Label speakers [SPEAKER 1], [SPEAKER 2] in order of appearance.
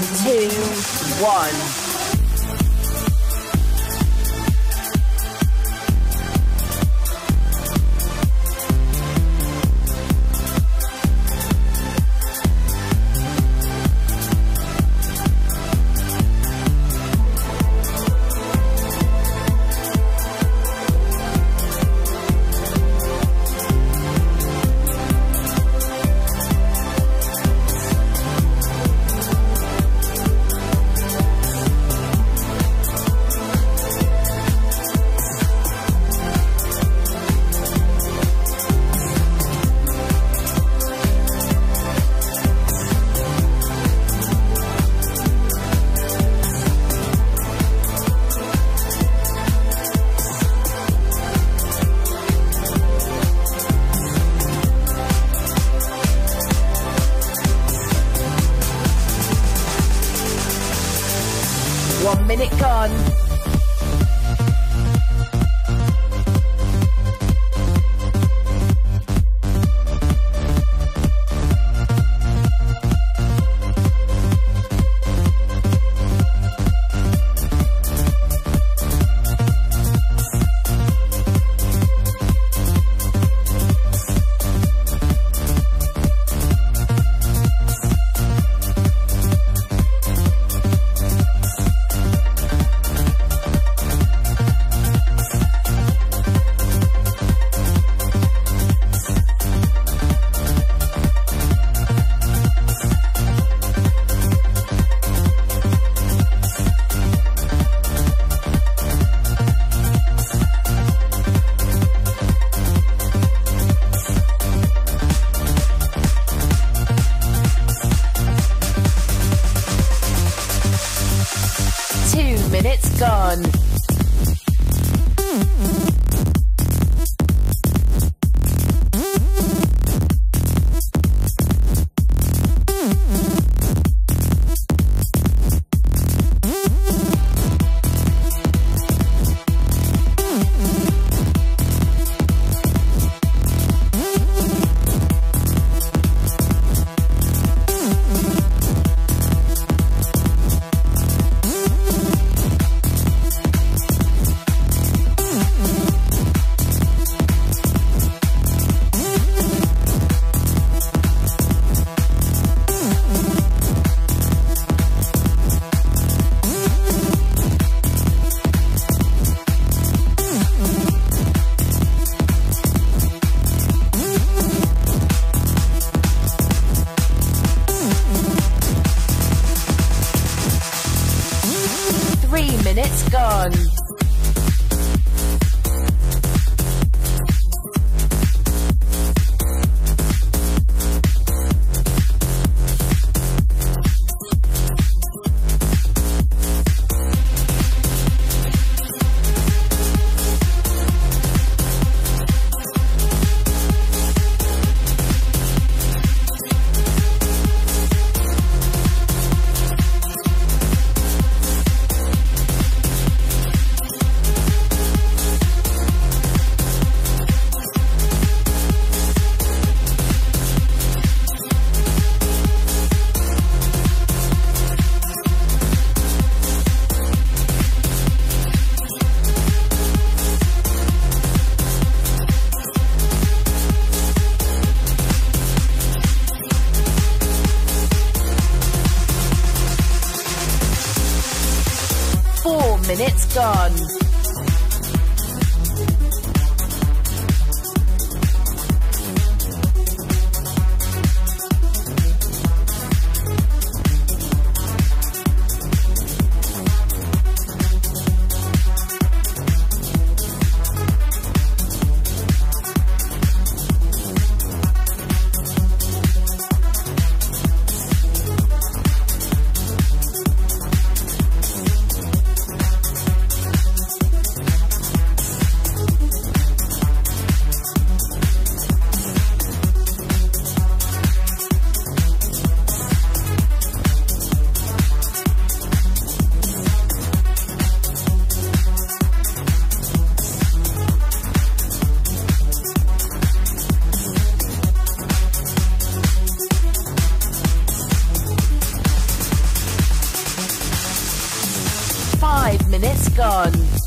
[SPEAKER 1] Two, one. minute gone. it's gone. done. minutes gone. One.